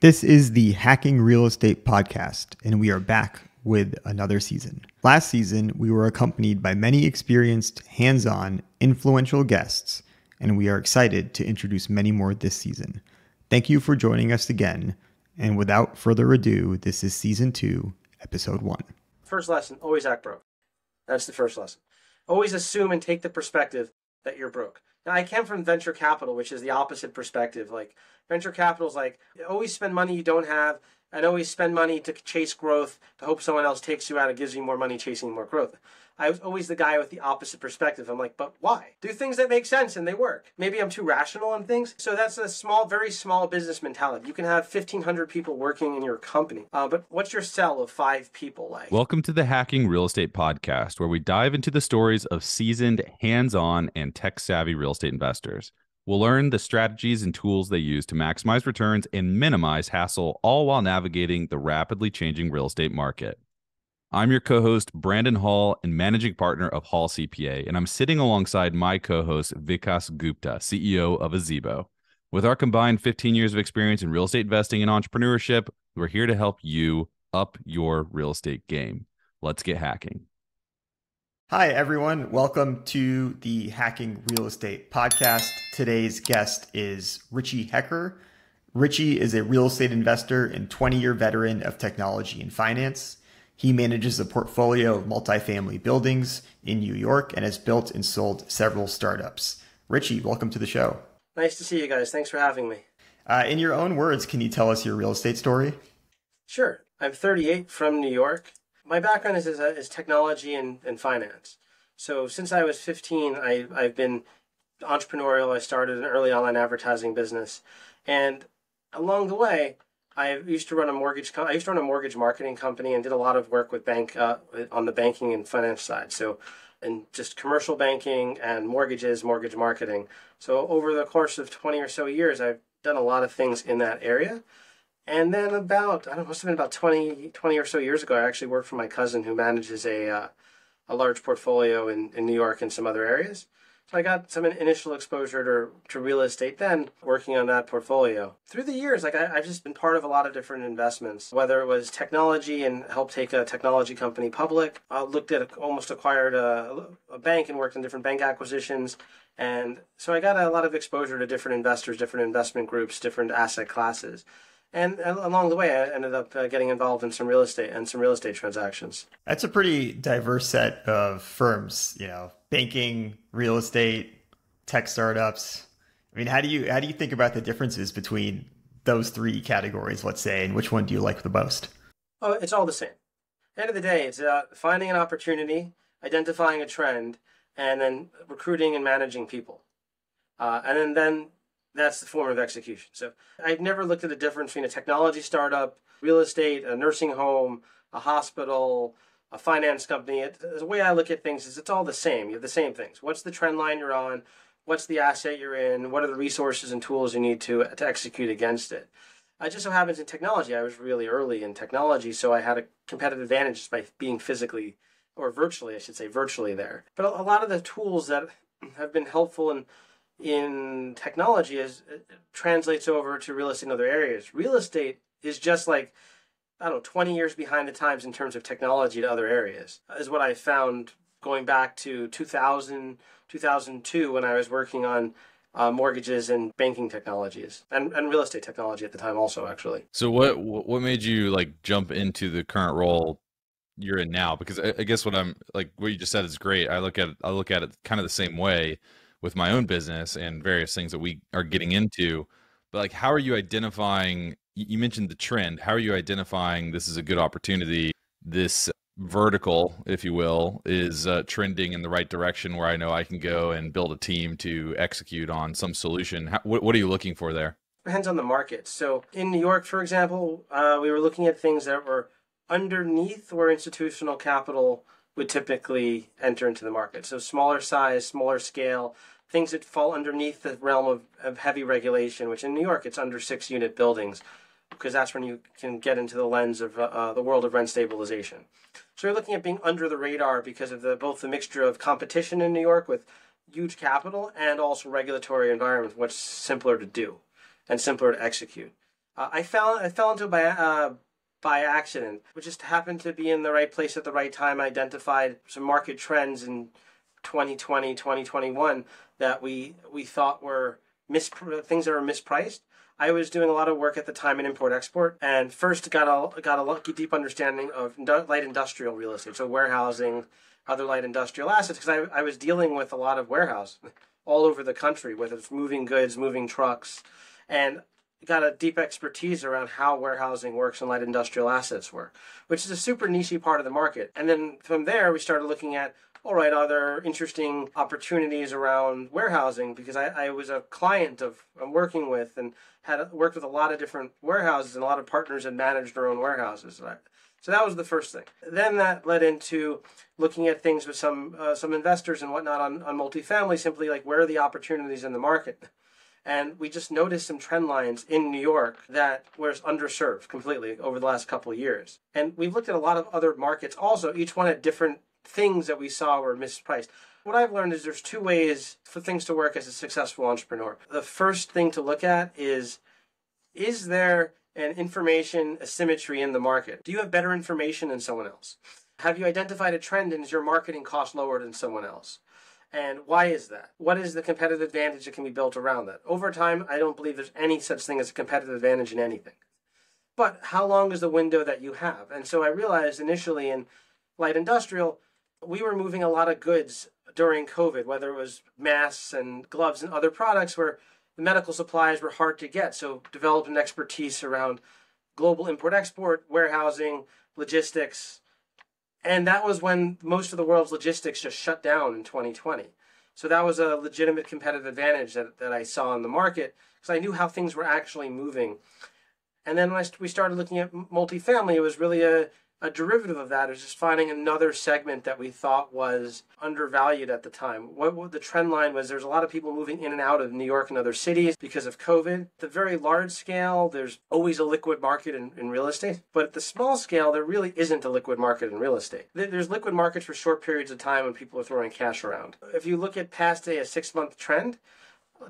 This is the Hacking Real Estate Podcast, and we are back with another season. Last season, we were accompanied by many experienced, hands on, influential guests, and we are excited to introduce many more this season. Thank you for joining us again, and without further ado, this is season two, episode one. First lesson always act broke. That's the first lesson. Always assume and take the perspective that you're broke. Now, I came from venture capital, which is the opposite perspective. Like, venture capital is like, always spend money you don't have, and always spend money to chase growth to hope someone else takes you out and gives you more money chasing more growth. I was always the guy with the opposite perspective. I'm like, but why? Do things that make sense and they work. Maybe I'm too rational on things. So that's a small, very small business mentality. You can have 1,500 people working in your company, uh, but what's your cell of five people like? Welcome to the Hacking Real Estate Podcast, where we dive into the stories of seasoned, hands on, and tech savvy real estate investors. We'll learn the strategies and tools they use to maximize returns and minimize hassle, all while navigating the rapidly changing real estate market. I'm your co host, Brandon Hall, and managing partner of Hall CPA, and I'm sitting alongside my co host, Vikas Gupta, CEO of Azibo. With our combined 15 years of experience in real estate investing and entrepreneurship, we're here to help you up your real estate game. Let's get hacking. Hi, everyone. Welcome to the Hacking Real Estate Podcast. Today's guest is Richie Hecker. Richie is a real estate investor and 20 year veteran of technology and finance. He manages a portfolio of multifamily buildings in New York and has built and sold several startups. Richie, welcome to the show. Nice to see you guys. Thanks for having me. Uh, in your own words, can you tell us your real estate story? Sure. I'm 38 from New York my background is, is, uh, is technology and, and finance. So since I was 15, I, I've been entrepreneurial. I started an early online advertising business. And along the way, I used to run a mortgage. I used to run a mortgage marketing company and did a lot of work with bank uh, on the banking and finance side. So, and just commercial banking and mortgages, mortgage marketing. So over the course of twenty or so years, I've done a lot of things in that area. And then about, I don't know, must have been about 20, 20 or so years ago, I actually worked for my cousin who manages a, uh, a large portfolio in, in New York and some other areas. So I got some initial exposure to, to real estate then, working on that portfolio. Through the years, like I, have just been part of a lot of different investments, whether it was technology and helped take a technology company public. I looked at, almost acquired a, a bank and worked in different bank acquisitions. And so I got a lot of exposure to different investors, different investment groups, different asset classes and along the way, I ended up uh, getting involved in some real estate and some real estate transactions. That's a pretty diverse set of firms. You know, banking, real estate, tech startups. I mean, how do you how do you think about the differences between those three categories? Let's say, and which one do you like the most? Oh, it's all the same. end of the day, it's uh, finding an opportunity, identifying a trend, and then recruiting and managing people. Uh, and then, then that's the form of execution. So I've never looked at the difference between a technology startup, real estate, a nursing home, a hospital, a finance company. It, the way I look at things is it's all the same. You have the same things. What's the trend line you're on? What's the asset you're in? What are the resources and tools you need to, to execute against it? It just so happens in technology, I was really early in technology, so I had a competitive advantage just by being physically, or virtually, I should say, virtually there. But a lot of the tools that have been helpful in in technology is translates over to real estate in other areas. Real estate is just like I don't know, 20 years behind the times in terms of technology to other areas, is what I found going back to 2000, 2002 when I was working on uh, mortgages and banking technologies and, and real estate technology at the time also actually. So what, what made you like jump into the current role you're in now? Because I, I guess what I'm like, what you just said is great. I look at it, I look at it kind of the same way with my own business and various things that we are getting into but like how are you identifying you mentioned the trend. How are you identifying this is a good opportunity? This vertical if you will is uh, trending in the right direction where i know i can go and build a team to execute on some solution? How, what, what are you looking for there? Depends on the market. So in new york for example uh, we were looking at things that were underneath where institutional capital would typically enter into the market. So smaller size, smaller scale, things that fall underneath the realm of, of heavy regulation, which in New York it's under six unit buildings, because that's when you can get into the lens of uh, uh, the world of rent stabilization. So you're looking at being under the radar because of the both the mixture of competition in New York with huge capital and also regulatory environment, what's simpler to do and simpler to execute. Uh, I fell I fell into it by uh, by accident. We just happened to be in the right place at the right time. Identified some market trends in 2020, 2021 that we we thought were mis things that were mispriced. I was doing a lot of work at the time in import export, and first got a got a lucky deep understanding of light industrial real estate, so warehousing, other light industrial assets, because I, I was dealing with a lot of warehouse all over the country, whether it's moving goods, moving trucks, and got a deep expertise around how warehousing works and light industrial assets work, which is a super niche part of the market. And then from there, we started looking at all right, are there interesting opportunities around warehousing? Because I, I was a client of I'm working with and had worked with a lot of different warehouses and a lot of partners and managed their own warehouses. So that was the first thing. Then that led into looking at things with some uh, some investors and whatnot on, on multifamily, simply like where are the opportunities in the market? And we just noticed some trend lines in New York that was underserved completely over the last couple of years. And we've looked at a lot of other markets also. Each one had different things that we saw were mispriced. What I've learned is there's two ways for things to work as a successful entrepreneur. The first thing to look at is is there an information asymmetry in the market? Do you have better information than someone else? Have you identified a trend and is your marketing cost lower than someone else? And why is that? What is the competitive advantage that can be built around that? Over time, I don't believe there's any such thing as a competitive advantage in anything. But how long is the window that you have? And so I realized initially in light industrial, we were moving a lot of goods during COVID, whether it was masks and gloves and other products where the medical supplies were hard to get. So developed an expertise around global import export, warehousing, logistics. And that was when most of the world's logistics just shut down in 2020. So that was a legitimate competitive advantage that, that I saw in the market because I knew how things were actually moving. And then when I, we started looking at multifamily, it was really a a derivative of that is just finding another segment that we thought was undervalued at the time. What, the trend line was there's a lot of people moving in and out of New York and other cities because of COVID. The very large scale, there's always a liquid market in, in real estate. But at the small scale, there really isn't a liquid market in real estate. There's liquid markets for short periods of time when people are throwing cash around. If you look at past a six month trend,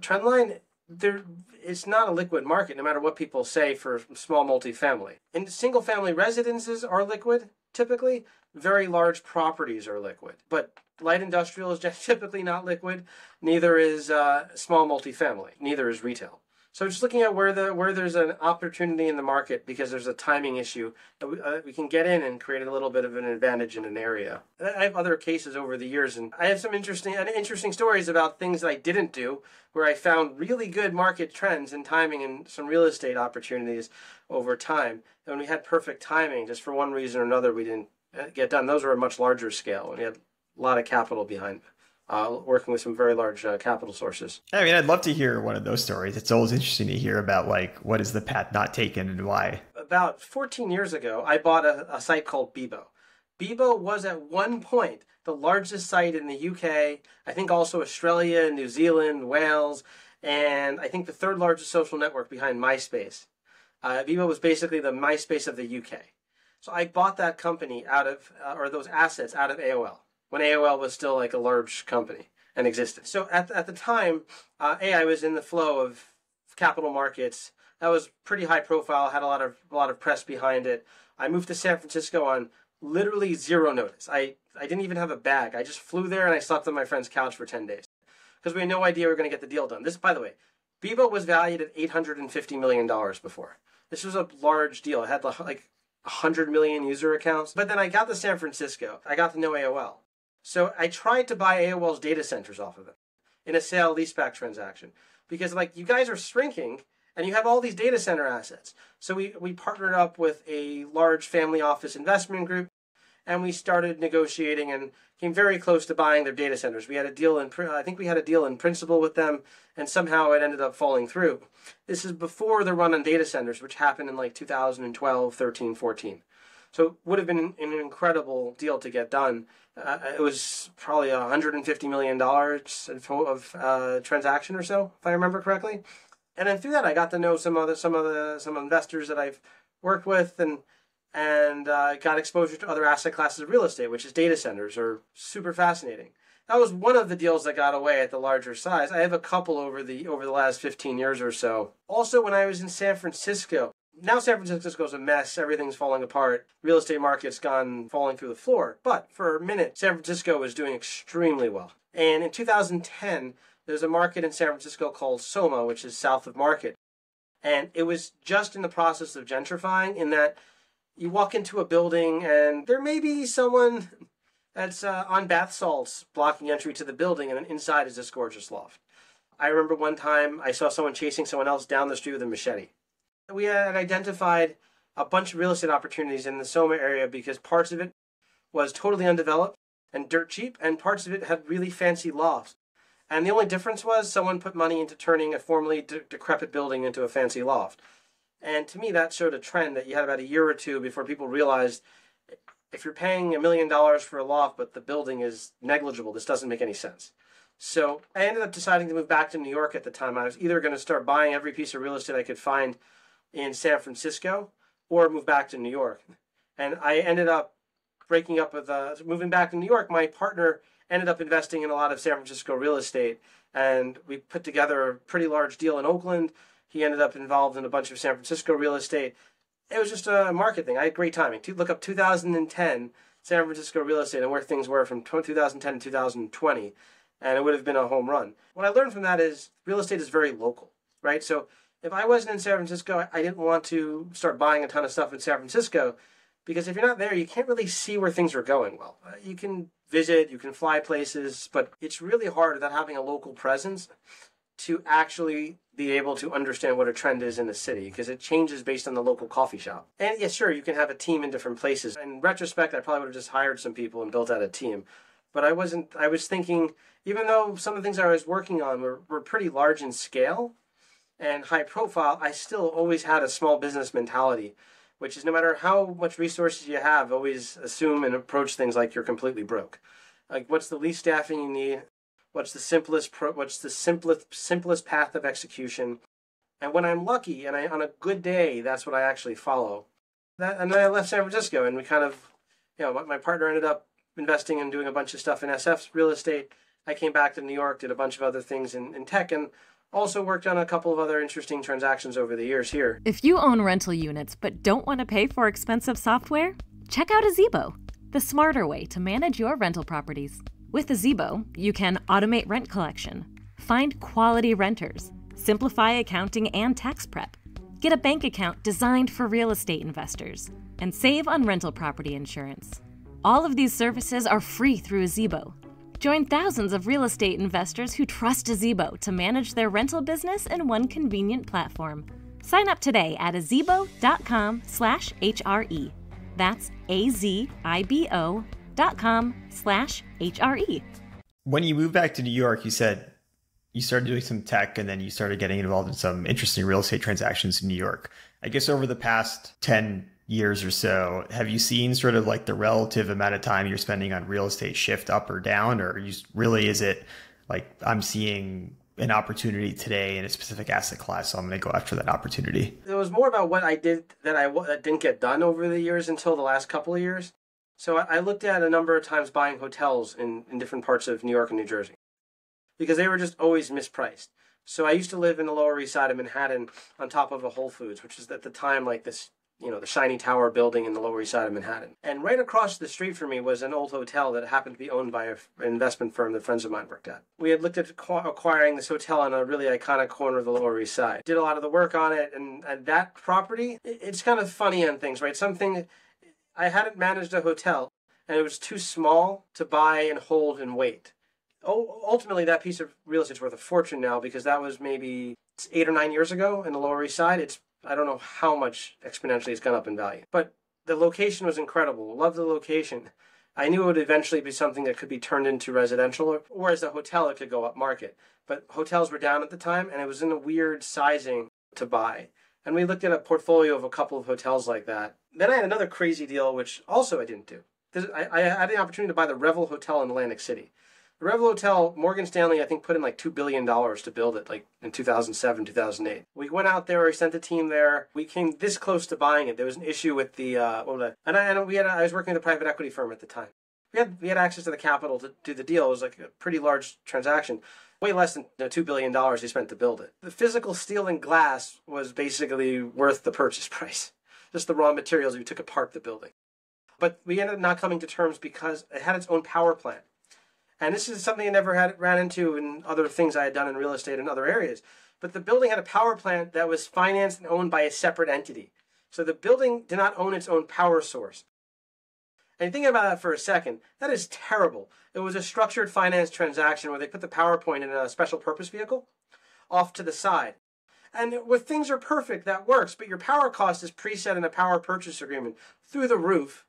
trend line, there it's not a liquid market no matter what people say for small multifamily. And single family residences are liquid typically. Very large properties are liquid, but light industrial is just typically not liquid. Neither is uh, small multifamily. Neither is retail. So just looking at where the where there's an opportunity in the market because there's a timing issue, we, uh, we can get in and create a little bit of an advantage in an area. I have other cases over the years, and I have some interesting interesting stories about things that I didn't do where I found really good market trends and timing and some real estate opportunities over time. And when we had perfect timing, just for one reason or another, we didn't uh, get done. Those were a much larger scale, and we had a lot of capital behind uh, working with some very large uh, capital sources. I mean, I'd love to hear one of those stories. It's always interesting to hear about like what is the path not taken and why. About 14 years ago, I bought a, a site called Bebo. Bebo was at one point the largest site in the UK. I think also Australia, New Zealand, Wales, and I think the third largest social network behind MySpace. Uh, Bebo was basically the MySpace of the UK. So I bought that company out of, uh, or those assets out of AOL when AOL was still like a large company and existed. So at, at the time, uh, A, I was in the flow of capital markets. That was pretty high profile, had a lot of a lot of press behind it. I moved to San Francisco on literally zero notice. I, I didn't even have a bag. I just flew there and I slept on my friend's couch for 10 days because we had no idea we were going to get the deal done. This, by the way, Bebo was valued at $850 million before. This was a large deal. It had like 100 million user accounts. But then I got to San Francisco. I got to know AOL. So I tried to buy AOL's data centers off of it in a sale leaseback transaction because like you guys are shrinking and you have all these data center assets. So we, we partnered up with a large family office investment group and we started negotiating and came very close to buying their data centers. We had a deal in I think we had a deal in principle with them and somehow it ended up falling through. This is before the run on data centers which happened in like 2012, 13, 14. So it would have been an incredible deal to get done. Uh, it was probably $150 million of uh, transaction or so, if I remember correctly. And then through that, I got to know some other some of the some investors that I've worked with, and and uh, got exposure to other asset classes of real estate, which is data centers, are super fascinating. That was one of the deals that got away at the larger size. I have a couple over the over the last 15 years or so. Also, when I was in San Francisco, Now San Francisco's a mess. Everything's falling apart. Real estate market's gone falling through the floor. But for a minute, San Francisco was doing extremely well. And in 2010, there's a market in San Francisco called Soma, which is south of Market. And it was just in the process of gentrifying in that you walk into a building and there may be someone that's uh, on bath salts blocking entry to the building, and then inside is this gorgeous loft. I remember one time I saw someone chasing someone else down the street with a machete. We had identified a bunch of real estate opportunities in the Soma area because parts of it was totally undeveloped and dirt cheap, and parts of it had really fancy lofts. And the only difference was someone put money into turning a formerly de- decrepit building into a fancy loft. And to me, that showed a trend that you had about a year or two before people realized if you're paying a million dollars for a loft, but the building is negligible, this doesn't make any sense. So I ended up deciding to move back to New York at the time. I was either going to start buying every piece of real estate I could find in San Francisco or move back to New York. And I ended up breaking up with, uh, moving back to New York. My partner ended up investing in a lot of San Francisco real estate, and we put together a pretty large deal in Oakland. He ended up involved in a bunch of San Francisco real estate. It was just a market thing. I had great timing. To look up 2010 San Francisco real estate and where things were from 2010 to 2020 and it would have been a home run. What I learned from that is real estate is very local, right? So if I wasn't in San Francisco, I didn't want to start buying a ton of stuff in San Francisco because if you're not there, you can't really see where things are going well. Uh, you can visit, you can fly places, but it's really hard without having a local presence to actually be able to understand what a trend is in the city because it changes based on the local coffee shop. And yeah, sure, you can have a team in different places. In retrospect, I probably would have just hired some people and built out a team. But I wasn't, I was thinking, even though some of the things I was working on were, were pretty large in scale and high profile, I still always had a small business mentality, which is no matter how much resources you have, always assume and approach things like you're completely broke. Like, what's the least staffing you need? What's the simplest pro- what's the simplest simplest path of execution? And when I'm lucky and I on a good day, that's what I actually follow. That and then I left San Francisco and we kind of you know, my, partner ended up investing and doing a bunch of stuff in SF's real estate I came back to New York, did a bunch of other things in, in tech, and also worked on a couple of other interesting transactions over the years here. If you own rental units but don't want to pay for expensive software, check out Azibo, the smarter way to manage your rental properties. With Azibo, you can automate rent collection, find quality renters, simplify accounting and tax prep, get a bank account designed for real estate investors, and save on rental property insurance. All of these services are free through Azibo, Join thousands of real estate investors who trust Azibo to manage their rental business in one convenient platform. Sign up today at azibo.com slash HRE. That's A-Z-I-B-O dot com slash HRE. When you moved back to New York, you said you started doing some tech and then you started getting involved in some interesting real estate transactions in New York. I guess over the past 10 years or so, have you seen sort of like the relative amount of time you're spending on real estate shift up or down, or you really is it like I'm seeing an opportunity today in a specific asset class, so I'm going to go after that opportunity? It was more about what I did that I that didn't get done over the years until the last couple of years. So I looked at a number of times buying hotels in, in different parts of New York and New Jersey because they were just always mispriced. So I used to live in the Lower East Side of Manhattan on top of a Whole Foods, which is at the time like this you know, the shiny tower building in the Lower East Side of Manhattan. And right across the street from me was an old hotel that happened to be owned by an investment firm that friends of mine worked at. We had looked at acquiring this hotel on a really iconic corner of the Lower East Side. Did a lot of the work on it, and, that property, it's kind of funny on things, right? Something, I hadn't managed a hotel, and it was too small to buy and hold and wait. Oh, ultimately, that piece of real estate's worth a fortune now because that was maybe eight or nine years ago in the Lower East Side. It's I don't know how much exponentially it's gone up in value. But the location was incredible. Love the location. I knew it would eventually be something that could be turned into residential, or, or as a hotel, it could go up market. But hotels were down at the time, and it was in a weird sizing to buy. And we looked at a portfolio of a couple of hotels like that. Then I had another crazy deal, which also I didn't do. I, I had the opportunity to buy the Revel Hotel in Atlantic City. The Revel Hotel, Morgan Stanley, I think, put in like $2 billion to build it, like in 2007, 2008. We went out there, we sent a team there. We came this close to buying it. There was an issue with the, uh, what was and I, and we had, I was working with a private equity firm at the time. We had, we had access to the capital to do the deal. It was like a pretty large transaction. way less than the $2 billion they spent to build it. The physical steel and glass was basically worth the purchase price, just the raw materials we took apart the building. But we ended up not coming to terms because it had its own power plant. And this is something I never had ran into in other things I had done in real estate in other areas. But the building had a power plant that was financed and owned by a separate entity. So the building did not own its own power source. And think about that for a second. That is terrible. It was a structured finance transaction where they put the power plant in a special purpose vehicle off to the side. And where things are perfect, that works, but your power cost is preset in a power purchase agreement through the roof.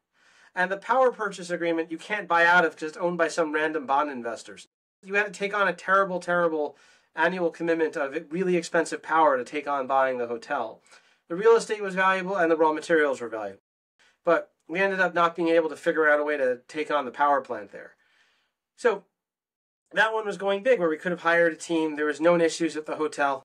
And the power purchase agreement you can't buy out of because it's owned by some random bond investors. You had to take on a terrible, terrible annual commitment of really expensive power to take on buying the hotel. The real estate was valuable and the raw materials were valuable. But we ended up not being able to figure out a way to take on the power plant there. So that one was going big where we could have hired a team. There was known issues at the hotel.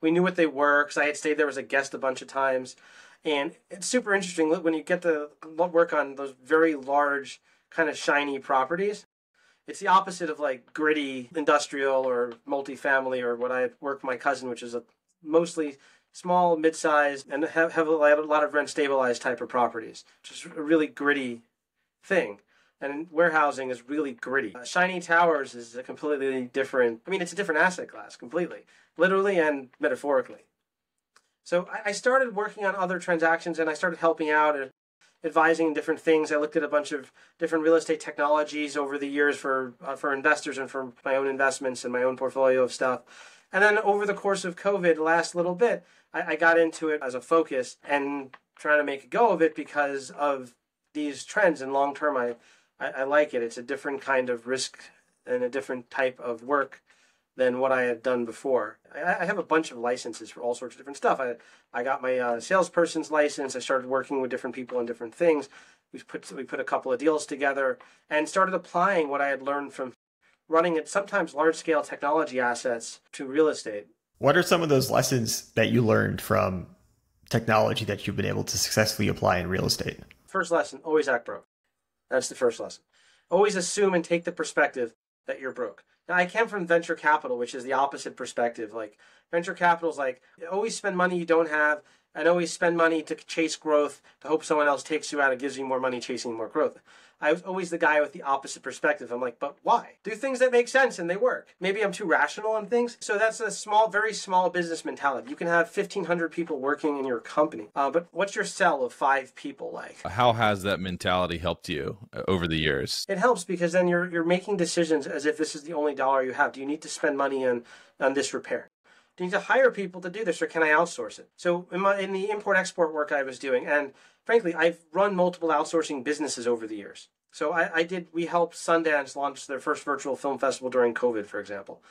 We knew what they were because I had stayed there as a guest a bunch of times. And it's super interesting when you get to work on those very large, kind of shiny properties. It's the opposite of like gritty industrial or multifamily or what I work with my cousin, which is a mostly small, mid-sized, and have, have a lot of rent stabilized type of properties, which is a really gritty thing. And warehousing is really gritty. Uh, Shiny Towers is a completely different, I mean, it's a different asset class completely, literally and metaphorically. So I, started working on other transactions and I started helping out and advising different things. I looked at a bunch of different real estate technologies over the years for uh, for investors and for my own investments and my own portfolio of stuff. And then over the course of COVID, last little bit, I, I got into it as a focus and trying to make a go of it because of these trends. And long term, I, I, I like it. It's a different kind of risk and a different type of work than what I had done before. I, I, have a bunch of licenses for all sorts of different stuff. I, I got my uh, salesperson's license. I started working with different people on different things. We put we put a couple of deals together and started applying what I had learned from running at sometimes large scale technology assets to real estate. What are some of those lessons that you learned from technology that you've been able to successfully apply in real estate? First lesson always act broke. That's the first lesson. Always assume and take the perspective that you're broke. Now, I came from venture capital, which is the opposite perspective. Like, venture capital is like, always spend money you don't have and always spend money to chase growth to hope someone else takes you out and gives you more money chasing more growth. I was always the guy with the opposite perspective. I'm like, but why? Do things that make sense and they work. Maybe I'm too rational on things. So that's a small, very small business mentality. You can have 1,500 people working in your company, uh, but what's your cell of five people like? How has that mentality helped you uh, over the years? It helps because then you're you're making decisions as if this is the only dollar you have. Do you need to spend money on on this repair? Do you need to hire people to do this, or can I outsource it? So in my in the import export work I was doing, and frankly, I've run multiple outsourcing businesses over the years. So I, I did. We helped Sundance launch their first virtual film festival during COVID, for example,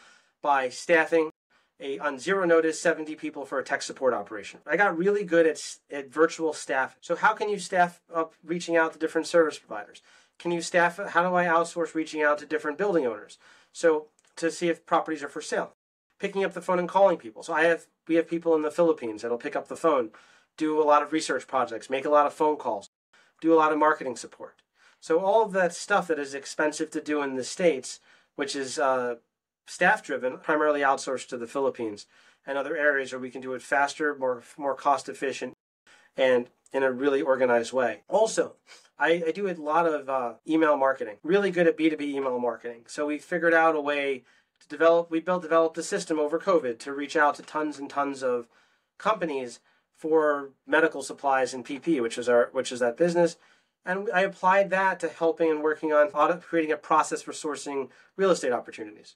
by staffing a on zero notice 70 people for a tech support operation. I got really good at at virtual staff. So how can you staff up reaching out to different service providers? Can you staff how do I outsource reaching out to different building owners? So to see if properties are for sale. Picking up the phone and calling people. So I have we have people in the Philippines that'll pick up the phone, do a lot of research projects, make a lot of phone calls, do a lot of marketing support. So all of that stuff that is expensive to do in the States, which is uh, staff driven, primarily outsourced to the Philippines and other areas where we can do it faster, more, more cost efficient, and in a really organized way. Also, I, I do a lot of uh, email marketing, really good at B2B email marketing. So we figured out a way to develop, we built, developed a system over COVID to reach out to tons and tons of companies for medical supplies and PP, which is our, which is that business. And I applied that to helping and working on creating a process for sourcing real estate opportunities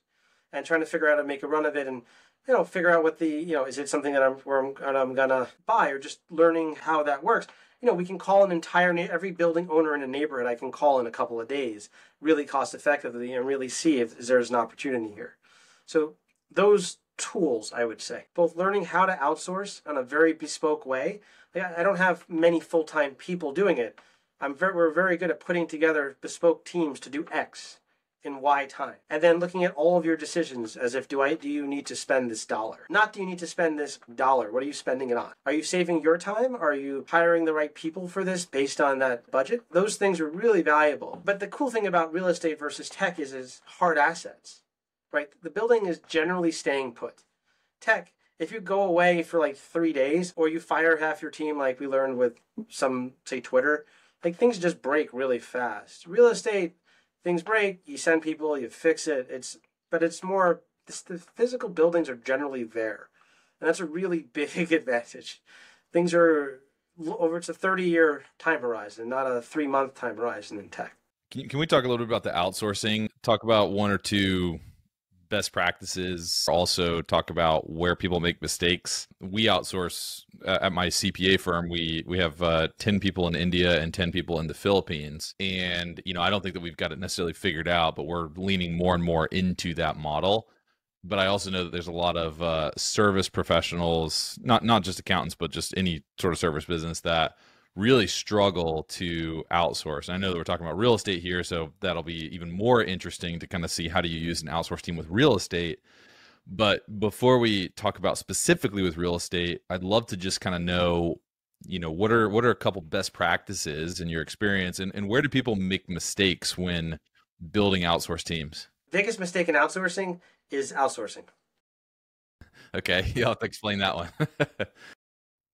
and trying to figure out how to make a run of it and you know figure out what the you know is it something that I'm where I'm, I'm gonna buy or just learning how that works. You know we can call an entire every building owner in a neighborhood I can call in a couple of days really cost effectively and really see if there's an opportunity here. So those tools I would say both learning how to outsource on a very bespoke way I don't have many full-time people doing it I'm very, we're very good at putting together bespoke teams to do X in Y time. And then looking at all of your decisions as if do I do you need to spend this dollar? Not do you need to spend this dollar. What are you spending it on? Are you saving your time? Are you hiring the right people for this based on that budget? Those things are really valuable. But the cool thing about real estate versus tech is is hard assets. Right? The building is generally staying put. Tech, if you go away for like three days or you fire half your team, like we learned with some, say, Twitter, like things just break really fast. Real estate, things break, you send people, you fix it. It's, but it's more, the physical buildings are generally there. And that's a really big advantage. Things are over, it's a 30 year time horizon, not a three month time horizon in tech. Can, can we talk a little bit about the outsourcing? Talk about one or two best practices. Also, talk about where people make mistakes. We outsource uh, at my CPA firm. We we have uh, ten people in India and ten people in the Philippines, and you know I don't think that we've got it necessarily figured out, but we're leaning more and more into that model. But I also know that there's a lot of uh, service professionals, not not just accountants, but just any sort of service business that really struggle to outsource. And I know that we're talking about real estate here, so that'll be even more interesting to kind of see how do you use an outsource team with real estate. But before we talk about specifically with real estate, I'd love to just kind of know, you know, what are what are a couple best practices in your experience and, and where do people make mistakes when building outsource teams? Biggest mistake in outsourcing is outsourcing. Okay, you'll have to explain that one.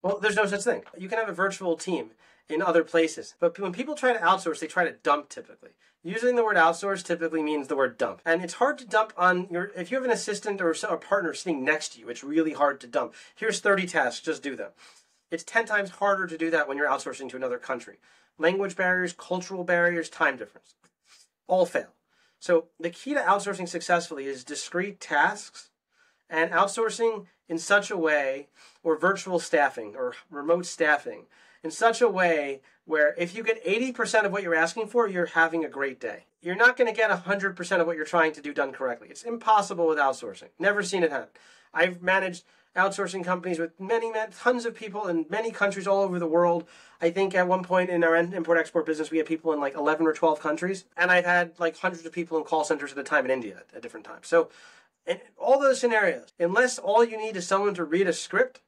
Well, there's no such thing. You can have a virtual team in other places, but when people try to outsource, they try to dump typically. Using the word outsource typically means the word dump. And it's hard to dump on your, if you have an assistant or a partner sitting next to you, it's really hard to dump. Here's 30 tasks, just do them. It's 10 times harder to do that when you're outsourcing to another country. Language barriers, cultural barriers, time difference. All fail. So the key to outsourcing successfully is discrete tasks and outsourcing in such a way, or virtual staffing or remote staffing, in such a way where if you get 80% of what you're asking for, you're having a great day. You're not going to get 100% of what you're trying to do done correctly. It's impossible with outsourcing. Never seen it happen. I've managed outsourcing companies with many, many, tons of people in many countries all over the world. I think at one point in our import export business, we had people in like 11 or 12 countries. And I've had like hundreds of people in call centers at a time in India at different times. So in all those scenarios, unless all you need is someone to read a script,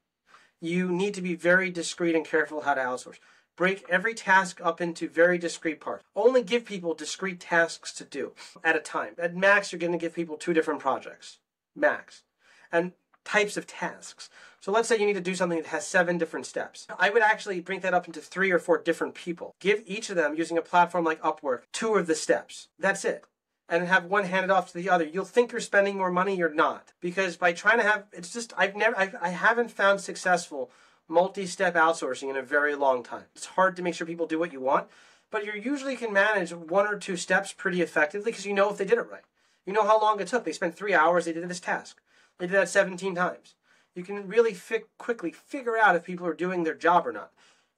you need to be very discreet and careful how to outsource. Break every task up into very discrete parts. Only give people discrete tasks to do at a time. At max, you're going to give people two different projects. Max. And types of tasks. So let's say you need to do something that has seven different steps. I would actually break that up into three or four different people. Give each of them, using a platform like Upwork, two of the steps. That's it and have one handed off to the other. You'll think you're spending more money, you're not. Because by trying to have, it's just, I've never, I've, I haven't found successful multi step outsourcing in a very long time. It's hard to make sure people do what you want, but you usually can manage one or two steps pretty effectively because you know if they did it right. You know how long it took. They spent three hours, they did this task. They did that 17 times. You can really fi- quickly figure out if people are doing their job or not.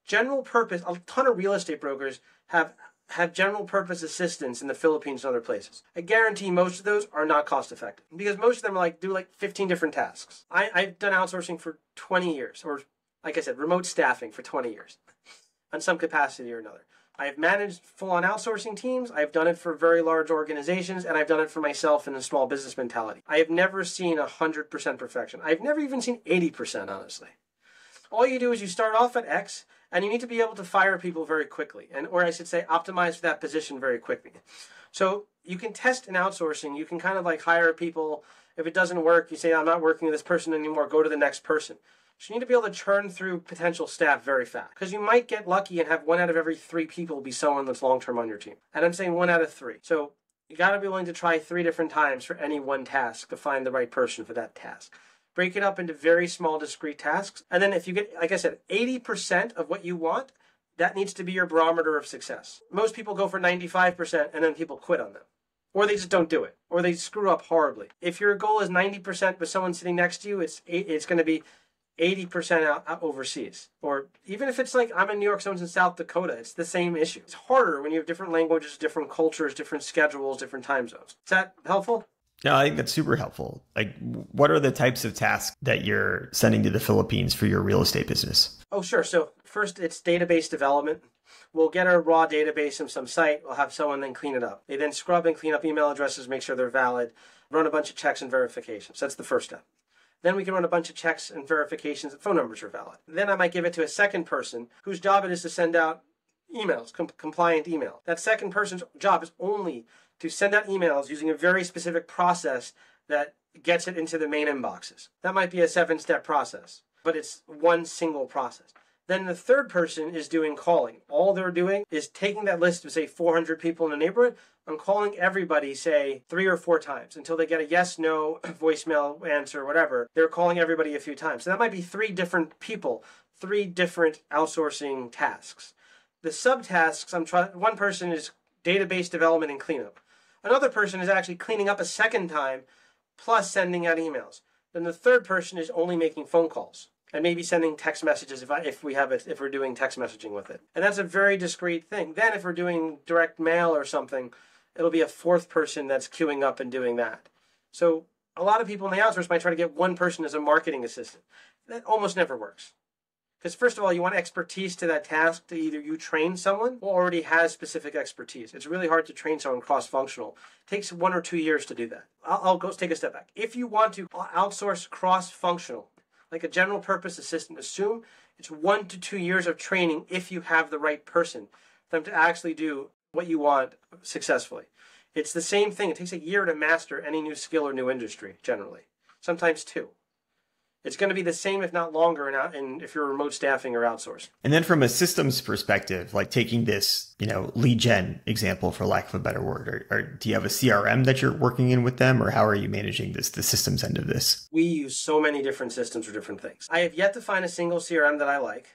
General purpose, a ton of real estate brokers have have general purpose assistance in the Philippines and other places. I guarantee most of those are not cost effective because most of them are like do like 15 different tasks. I, I've done outsourcing for 20 years, or like I said, remote staffing for 20 years on some capacity or another. I've managed full on outsourcing teams. I've done it for very large organizations and I've done it for myself in a small business mentality. I have never seen 100% perfection. I've never even seen 80%, honestly. All you do is you start off at X and you need to be able to fire people very quickly and or i should say optimize for that position very quickly. So you can test in outsourcing. You can kind of like hire people. If it doesn't work you say i'm not working with this person anymore. Go to the next person. So you need to be able to churn through potential staff very fast because you might get lucky and have one out of every three people be someone that's long term on your team. And i'm saying one out of three. So you got to be willing to try three different times for any one task to find the right person for that task break it up into very small, discrete tasks. And then if you get, like I said, 80% of what you want, that needs to be your barometer of success. Most people go for 95% and then people quit on them. Or they just don't do it. Or they screw up horribly. If your goal is 90% with someone sitting next to you, it's it's going to be 80% out, out, overseas. Or even if it's like I'm in New York, someone's in South Dakota, it's the same issue. It's harder when you have different languages, different cultures, different schedules, different time zones. Is that helpful? Yeah, I think that's super helpful. Like, what are the types of tasks that you're sending to the Philippines for your real estate business? Oh, sure. So, first, it's database development. We'll get our raw database from some site. We'll have someone then clean it up. They then scrub and clean up email addresses, make sure they're valid, run a bunch of checks and verifications. That's the first step. Then we can run a bunch of checks and verifications that phone numbers are valid. Then I might give it to a second person whose job it is to send out emails, com- compliant email. That second person's job is only to send out emails using a very specific process that gets it into the main inboxes. That might be a seven step process, but it's one single process. Then the third person is doing calling. All they're doing is taking that list of, say, 400 people in the neighborhood and calling everybody, say, three or four times until they get a yes, no voicemail answer, whatever. They're calling everybody a few times. So that might be three different people, three different outsourcing tasks. The subtasks, I'm trying, one person is database development and cleanup. Another person is actually cleaning up a second time plus sending out emails. Then the third person is only making phone calls and maybe sending text messages if I, if we have it if we're doing text messaging with it. And that's a very discreet thing. Then if we're doing direct mail or something, it'll be a fourth person that's queuing up and doing that. So a lot of people in the outsource might try to get one person as a marketing assistant. That almost never works. Because first of all, you want expertise to that task to either you train someone who already has specific expertise. It's really hard to train someone cross-functional. It takes one or two years to do that. I'll, I'll go take a step back. If you want to outsource cross-functional, like a general purpose assistant, assume it's one to two years of training if you have the right person for them to actually do what you want successfully. It's the same thing. It takes a year to master any new skill or new industry, generally. Sometimes two it's going to be the same, if not longer, in, in uh, if you're remote staffing or outsourced. And then from a systems perspective, like taking this, you know, lead gen example, for lack of a better word, or, or, do you have a CRM that you're working in with them, or how are you managing this, the systems end of this? We use so many different systems for different things. I have yet to find a single CRM that I like.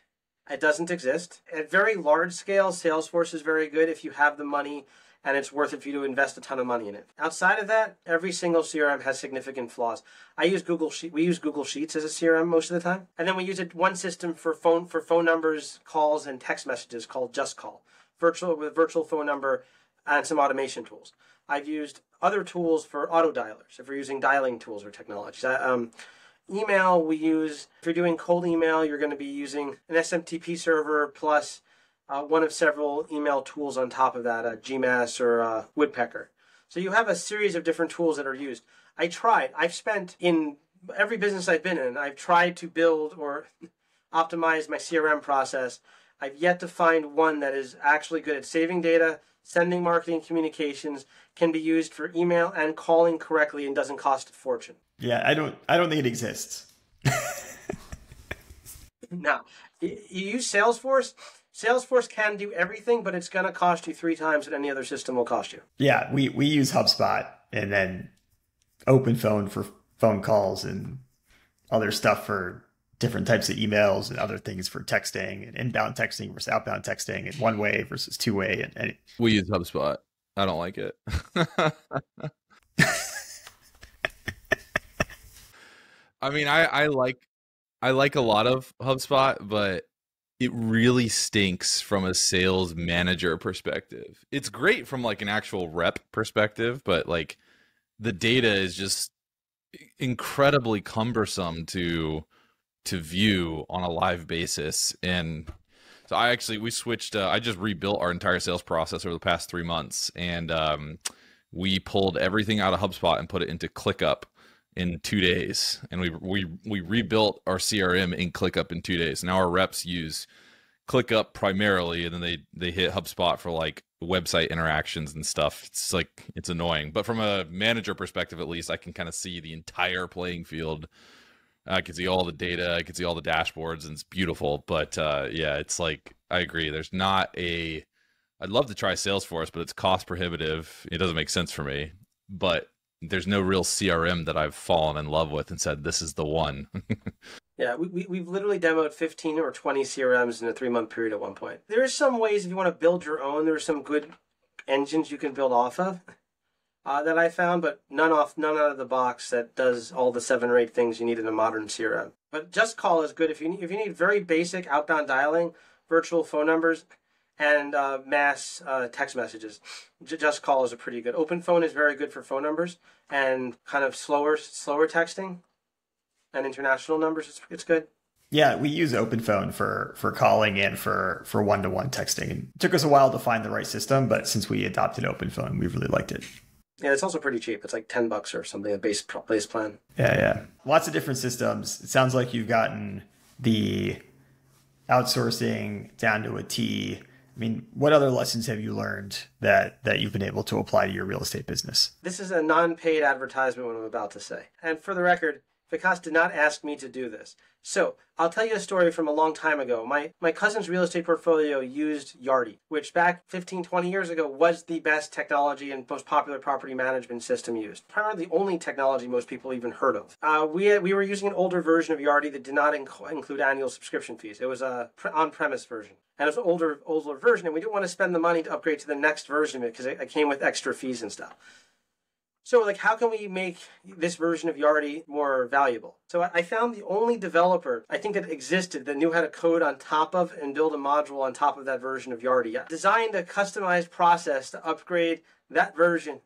It doesn't exist. At very large scale, Salesforce is very good if you have the money and it's worth it for you to invest a ton of money in it. Outside of that, every single CRM has significant flaws. I use Google Sheet. We use Google Sheets as a CRM most of the time, and then we use it one system for phone for phone numbers, calls, and text messages called Just Call, virtual with virtual phone number and some automation tools. I've used other tools for auto dialers if we're using dialing tools or technologies. Um, email we use if you're doing cold email, you're going to be using an SMTP server plus uh, one of several email tools on top of that, uh, Gmass or uh, Woodpecker. So you have a series of different tools that are used. I tried. I've spent in every business I've been in, I've tried to build or optimize my CRM process. I've yet to find one that is actually good at saving data, sending marketing communications, can be used for email and calling correctly, and doesn't cost a fortune. Yeah, I don't. I don't think it exists. no, you use Salesforce Salesforce can do everything, but it's going to cost you three times what any other system will cost you. Yeah, we, we use HubSpot and then OpenPhone for phone calls and other stuff for different types of emails and other things for texting and inbound texting versus outbound texting and one way versus two way. And, and we use HubSpot. I don't like it. I mean, I, I like I like a lot of HubSpot, but it really stinks from a sales manager perspective. It's great from like an actual rep perspective, but like the data is just incredibly cumbersome to to view on a live basis and so I actually we switched uh, I just rebuilt our entire sales process over the past 3 months and um, we pulled everything out of HubSpot and put it into ClickUp in 2 days and we we we rebuilt our CRM in ClickUp in 2 days. Now our reps use ClickUp primarily and then they they hit HubSpot for like website interactions and stuff. It's like it's annoying, but from a manager perspective, at least, I can kind of see the entire playing field. I can see all the data, I can see all the dashboards, and it's beautiful. But uh, yeah, it's like I agree. There's not a. I'd love to try Salesforce, but it's cost prohibitive. It doesn't make sense for me. But there's no real CRM that I've fallen in love with and said this is the one. Yeah, we, we, have literally demoed 15 or 20 CRMs in a three month period at one point. There are some ways, if you want to build your own, there are some good engines you can build off of uh, that I found, but none off, none out of the box that does all the seven or eight things you need in a modern CRM. But Just Call is good if you need, if you need very basic outbound dialing, virtual phone numbers, and uh, mass uh, text messages. Just Call is a pretty good. Open Phone is very good for phone numbers and kind of slower slower texting and international numbers. It's, it's good. Yeah, we use open phone for for calling and for for one to one texting. It took us a while to find the right system, but since we adopted open phone, we really liked it. Yeah, it's also pretty cheap. It's like ten bucks or something a base base plan. Yeah, yeah. Lots of different systems. It sounds like you've gotten the outsourcing down to a T mean, what other lessons have you learned that that you've been able to apply to your real estate business? This is a non-paid advertisement what I'm about to say. And for the record, Vikas did not ask me to do this. So I'll tell you a story from a long time ago. My my cousin's real estate portfolio used Yardi, which back 15, 20 years ago was the best technology and most popular property management system used. Primarily the only technology most people even heard of. Uh, we, we were using an older version of Yardi that did not inc- include annual subscription fees. It was a pre- on-premise version. And it was an older, older version, and we didn't want to spend the money to upgrade to the next version of it because it, it came with extra fees and stuff. So, like, how can we make this version of Yardi more valuable? So, I found the only developer I think that existed that knew how to code on top of and build a module on top of that version of Yardi. I designed a customized process to upgrade that version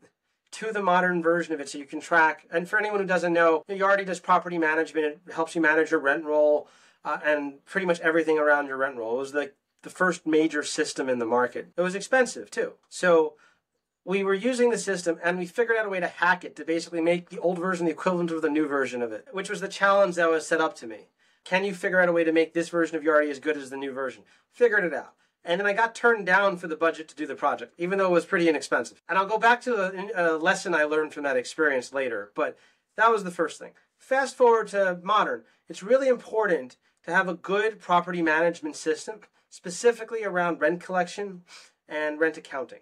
to the modern version of it so you can track. And for anyone who doesn't know, Yardi does property management. It helps you manage your rent roll uh, and pretty much everything around your rent roll. It was like the first major system in the market. It was expensive too. So, we were using the system and we figured out a way to hack it to basically make the old version the equivalent of the new version of it, which was the challenge that was set up to me. Can you figure out a way to make this version of Yardi as good as the new version? Figured it out. And then I got turned down for the budget to do the project, even though it was pretty inexpensive. And I'll go back to a, a uh, lesson I learned from that experience later, but that was the first thing. Fast forward to modern. It's really important to have a good property management system, specifically around rent collection and rent accounting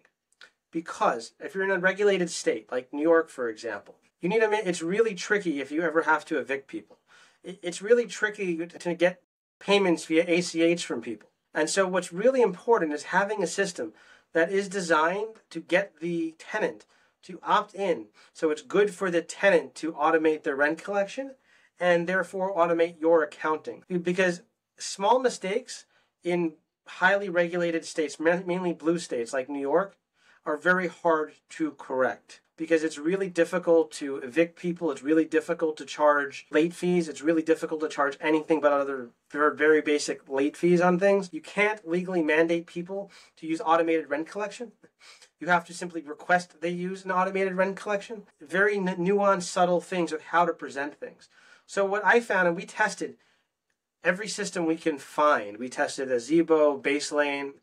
because if you're in a regulated state like New York, for example, you need a. It's really tricky if you ever have to evict people. It's really tricky to get payments via ACH from people. And so, what's really important is having a system that is designed to get the tenant to opt in. So it's good for the tenant to automate their rent collection and therefore automate your accounting. Because small mistakes in highly regulated states, mainly blue states like New York, are very hard to correct because it's really difficult to evict people. It's really difficult to charge late fees. It's really difficult to charge anything but other very basic late fees on things. You can't legally mandate people to use automated rent collection. You have to simply request they use an automated rent collection. Very nuanced, subtle things of how to present things. So what I found, and we tested every system we can find. We tested Azibo, Baselane,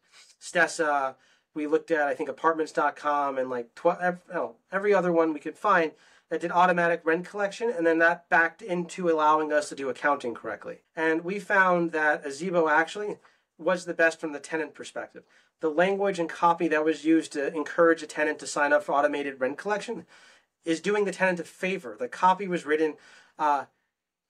Stessa, we looked at I think apartments.com and like 12 oh, every other one we could find that did automatic rent collection and then that backed into allowing us to do accounting correctly. And we found that Azibo actually was the best from the tenant perspective. The language and copy that was used to encourage a tenant to sign up for automated rent collection is doing the tenant a favor. The copy was written uh,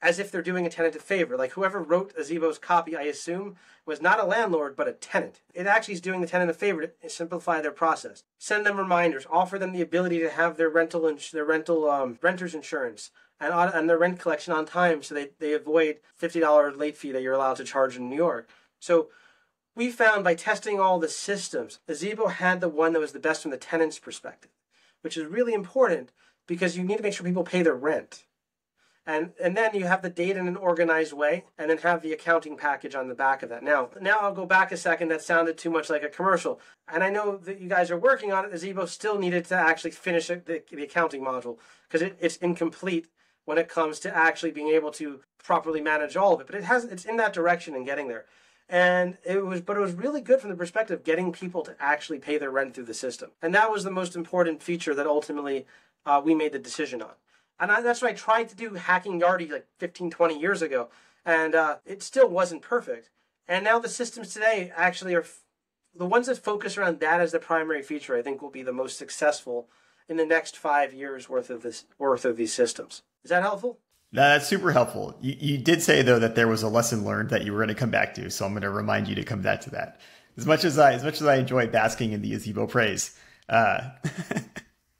as if they're doing a tenant a favor. Like whoever wrote Azibo's copy, I assume, was not a landlord but a tenant. It actually is doing the tenant a favor to simplify their process. Send them reminders, offer them the ability to have their rental ins- their rental um, renters insurance and and their rent collection on time, so they they avoid fifty dollar late fee that you're allowed to charge in New York. So. We found by testing all the systems, Azibo had the one that was the best from the tenant's perspective, which is really important because you need to make sure people pay their rent and and then you have the data in an organized way and then have the accounting package on the back of that. Now now i'll go back a second. That sounded too much like a commercial. And i know that you guys are working on it. Azibo still needed to actually finish the, the accounting module because it, it's incomplete when it comes to actually being able to properly manage all of it. But it has it's in that direction and getting there. And it was but it was really good from the perspective of getting people to actually pay their rent through the system. And that was the most important feature that ultimately uh, we made the decision on and I, that's what I tried to do hacking Yardi like 15, 20 years ago. And uh, it still wasn't perfect. And now the systems today actually are f- the ones that focus around that as the primary feature, I think will be the most successful in the next five years worth of this worth of these systems. Is that helpful? That's super helpful. You, you did say though that there was a lesson learned that you were going to come back to, so I'm going to remind you to come back to that. As much as I, as much as I enjoy basking in the Azibo praise, uh,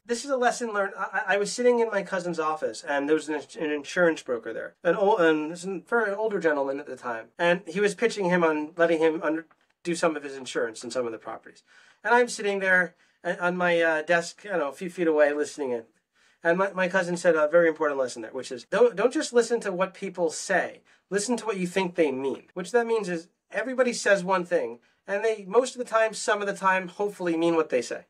this is a lesson learned. I, I, was sitting in my cousin's office, and there was an, an insurance broker there, an old, and very older gentleman at the time, and he was pitching him on letting him under, do some of his insurance in some of the properties. And I'm sitting there on my uh, desk, don't know, a few feet away, listening in. And my, my cousin said a very important lesson there, which is don't don't just listen to what people say. Listen to what you think they mean. Which that means is everybody says one thing, and they most of the time, some of the time, hopefully mean what they say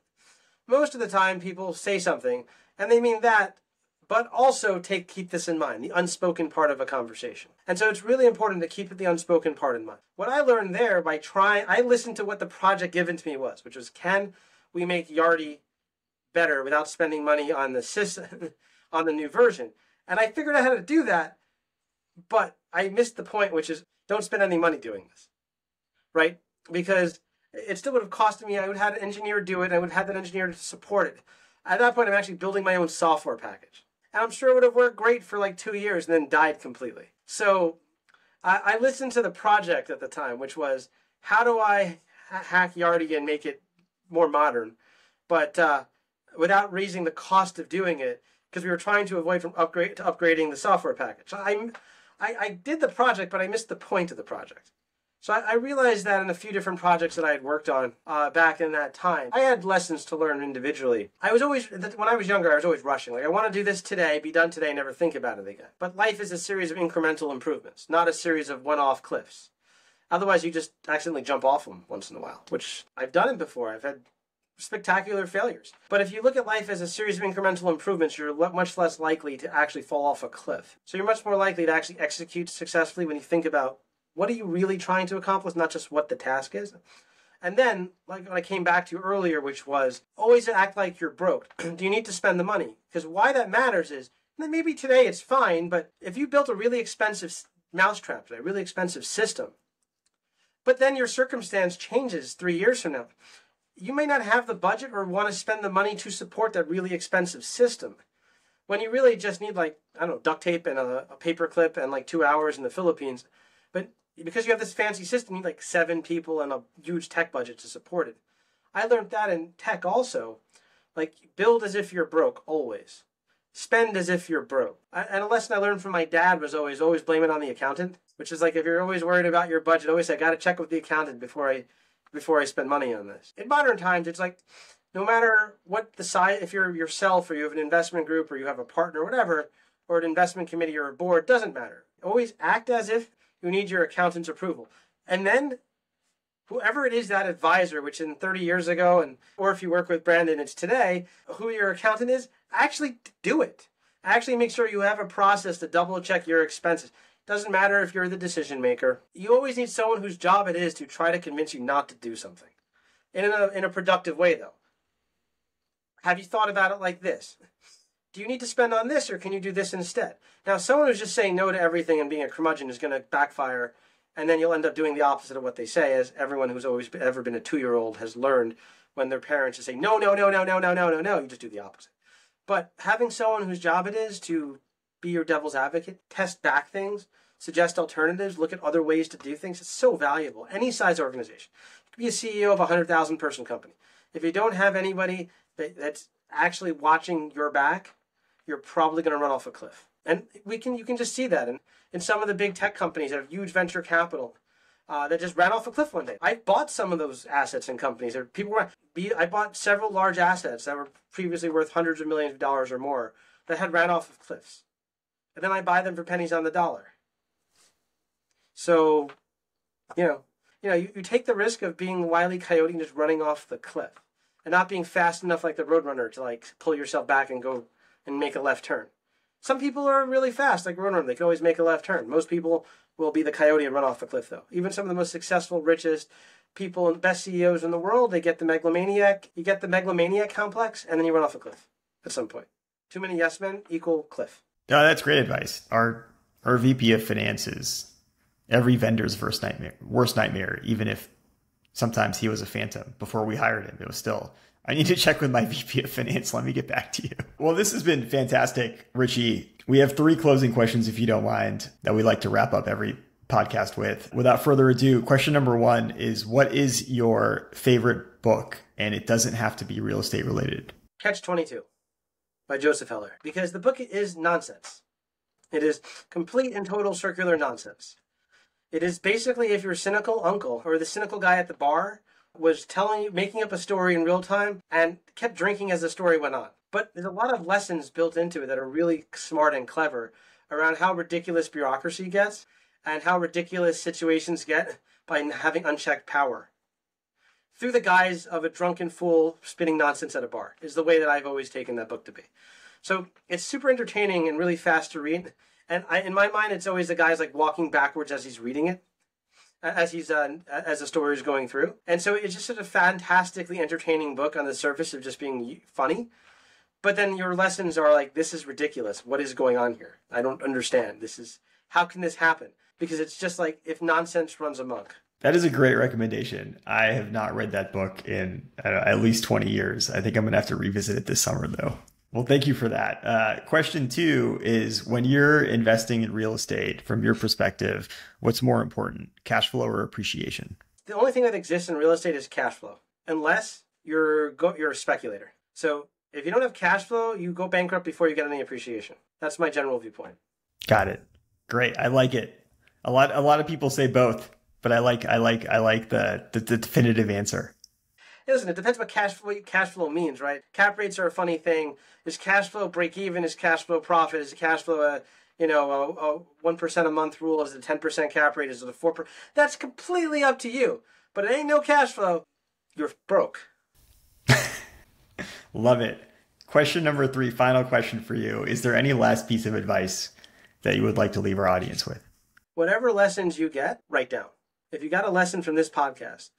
most of the time people say something and they mean that, but also take keep this in mind, the unspoken part of a conversation. And so it's really important to keep the unspoken part in mind. What I learned there by trying, I listened to what the project given to me was, which was can we make Yardi better without spending money on the system, on the new version? And I figured out how to do that, but I missed the point, which is don't spend any money doing this, right? Because it still would have costed me. I would have had an engineer do it. I would have had that engineer to support it. At that point, I'm actually building my own software package. And I'm sure it would have worked great for like two years and then died completely. So I, I listened to the project at the time, which was how do I ha- hack Yardi and make it more modern, but uh, without raising the cost of doing it because we were trying to avoid from upgrade to upgrading the software package. I, I, I did the project, but I missed the point of the project. So I, I, realized that in a few different projects that I had worked on uh, back in that time, I had lessons to learn individually. I was always, when I was younger, I was always rushing. Like, I want to do this today, be done today, never think about it again. But life is a series of incremental improvements, not a series of one off cliffs. Otherwise, you just accidentally jump off them once in a while, which I've done it before. I've had spectacular failures. But if you look at life as a series of incremental improvements, you're much less likely to actually fall off a cliff. So you're much more likely to actually execute successfully when you think about what are you really trying to accomplish, not just what the task is. And then, like what I came back to earlier, which was always act like you're broke. Do you need to spend the money? Because why that matters is maybe today it's fine, but if you built a really expensive mousetrap, a really expensive system, but then your circumstance changes three years from now, you may not have the budget or want to spend the money to support that really expensive system. When you really just need like, I don't know, duct tape and a, a paper clip and like two hours in the Philippines. But because you have this fancy system, you need like seven people and a huge tech budget to support it. I learned that in tech also. Like, build as if you're broke always. Spend as if you're broke. And a lesson I learned from my dad was always always blame it on the accountant, which is like if you're always worried about your budget, always say, I got to check with the accountant before I before I spend money on this. In modern times, it's like no matter what the size, if you're yourself or you have an investment group or you have a partner, or whatever, or an investment committee or a board, doesn't matter. Always act as if you need your accountant's approval. And then whoever it is that advisor, which in 30 years ago, and or if you work with Brandon, it's today, who your accountant is, actually do it. Actually make sure you have a process to double check your expenses. Doesn't matter if you're the decision maker. You always need someone whose job it is to try to convince you not to do something. In a, in a productive way, though. Have you thought about it like this? Do you need to spend on this or can you do this instead? Now, someone who's just saying no to everything and being a curmudgeon is going to backfire, and then you'll end up doing the opposite of what they say, as everyone who's always ever been a two year old has learned when their parents say, no, no, no, no, no, no, no, no, no, you just do the opposite. But having someone whose job it is to be your devil's advocate, test back things, suggest alternatives, look at other ways to do things. It's so valuable. Any size organization. You could be a CEO of a 100,000 person company. If you don't have anybody that's actually watching your back, you're probably going to run off a cliff. And we can you can just see that in, in some of the big tech companies that have huge venture capital uh, that just ran off a cliff one day. I bought some of those assets and companies. There people were, I bought several large assets that were previously worth hundreds of millions of dollars or more that had ran off of cliffs. And then I buy them for pennies on the dollar. So, you know, you know, you, you take the risk of being Wile E. Coyote and just running off the cliff, and not being fast enough like the Roadrunner to like pull yourself back and go and make a left turn. Some people are really fast, like Roadrunner. They can always make a left turn. Most people will be the coyote and run off the cliff, though. Even some of the most successful, richest people and best CEOs in the world, they get the megalomaniac. You get the megalomaniac complex, and then you run off a cliff at some point. Too many yes men equal cliff. That's great advice. Our our VP of finances every vendor's worst nightmare, worst nightmare, even if sometimes he was a phantom before we hired him. It was still, I need to check with my VP of finance. Let me get back to you. Well, this has been fantastic, Richie. We have three closing questions, if you don't mind, that we like to wrap up every podcast with. Without further ado, question number one is what is your favorite book? And it doesn't have to be real estate related. Catch 22 by Joseph Heller, because the book is nonsense. It is complete and total circular nonsense. It is basically if your cynical uncle or the cynical guy at the bar was telling making up a story in real time and kept drinking as the story went on. But there's a lot of lessons built into it that are really smart and clever around how ridiculous bureaucracy gets and how ridiculous situations get by having unchecked power. Through the guise of a drunken fool spinning nonsense at a bar is the way that I've always taken that book to be. So it's super entertaining and really fast to read. And I, in my mind, it's always the guy's like walking backwards as he's reading it, as he's uh, as the story is going through. And so it's just a fantastically entertaining book on the surface of just being funny. But then your lessons are like, this is ridiculous. What is going on here? I don't understand. This is how can this happen? Because it's just like if nonsense runs amok. That is a great recommendation. I have not read that book in know, at least 20 years. I think I'm going to have to revisit it this summer, though. Well, thank you for that. Uh, question two is when you're investing in real estate, from your perspective, what's more important, cash flow or appreciation? The only thing that exists in real estate is cash flow, unless you're go- you're a speculator. So if you don't have cash flow, you go bankrupt before you get any appreciation. That's my general viewpoint. Got it. Great. I like it. A lot. A lot of people say both but I like I like I like the the, the definitive answer. Listen, it depends what cash flow cash flow means, right? Cap rates are a funny thing. Is cash flow break even? Is cash flow profit? Is cash flow a you know a one percent a month rule? Is it a ten percent cap rate? Is it a four percent? That's completely up to you. But it ain't no cash flow. You're broke. Love it. Question number three, final question for you. Is there any last piece of advice that you would like to leave our audience with? Whatever lessons you get, write down. If you got a lesson from this podcast,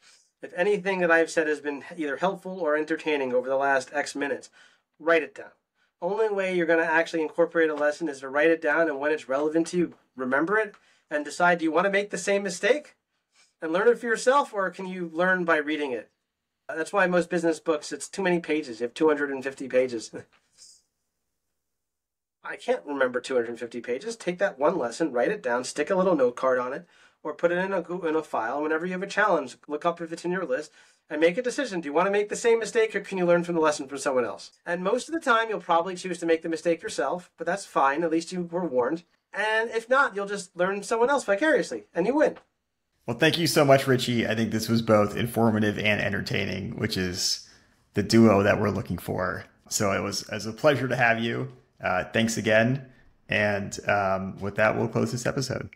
if anything that I've said has been either helpful or entertaining over the last X minutes, write it down. Only way you're going to actually incorporate a lesson is to write it down, and when it's relevant to you, remember it and decide do you want to make the same mistake and learn it for yourself, or can you learn by reading it? That's why most business books, it's too many pages. You have 250 pages. I can't remember 250 pages. Take that one lesson, write it down, stick a little note card on it, or put it in a in a file. Whenever you have a challenge, look up if it's in your list and make a decision. Do you want to make the same mistake or can you learn from the lesson from someone else? And most of the time, you'll probably choose to make the mistake yourself, but that's fine. At least you were warned. And if not, you'll just learn someone else vicariously and you win. Well, thank you so much, Richie. I think this was both informative and entertaining, which is the duo that we're looking for. So it was, it was a pleasure to have you. Uh, thanks again. And um, with that, we'll close this episode.